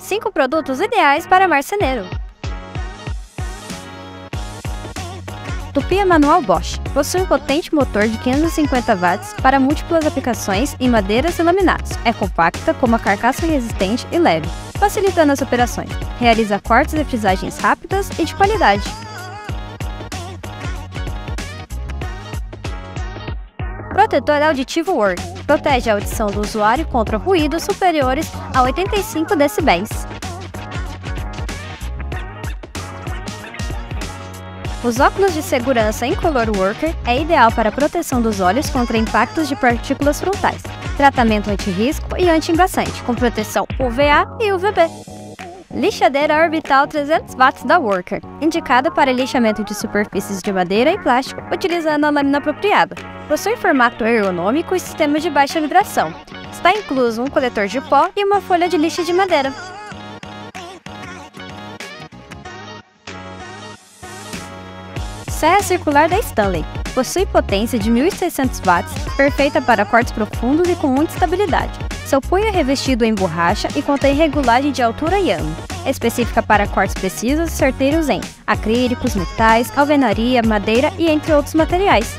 5 produtos ideais para marceneiro. Tupia Manual Bosch possui um potente motor de 550 watts para múltiplas aplicações em madeiras e laminados. É compacta, com uma carcaça resistente e leve, facilitando as operações. Realiza cortes e frisagens rápidas e de qualidade. Protetor auditivo Work protege a audição do usuário contra ruídos superiores a 85 decibéis. Os óculos de segurança Incolor Worker é ideal para a proteção dos olhos contra impactos de partículas frontais, tratamento anti-risco e anti-embaçante, com proteção UVA e UVB. Lixadeira orbital 300 watts da Worker, indicada para lixamento de superfícies de madeira e plástico, utilizando a lâmina apropriada. Possui formato ergonômico e sistema de baixa vibração. Está incluso um coletor de pó e uma folha de lixa de madeira. Serra circular da Stanley. Possui potência de 1.600 watts, perfeita para cortes profundos e com muita estabilidade. Seu punho é revestido em borracha e contém regulagem de altura e ângulo. É específica para cortes precisos e certeiros em acrílicos, metais, alvenaria, madeira e entre outros materiais.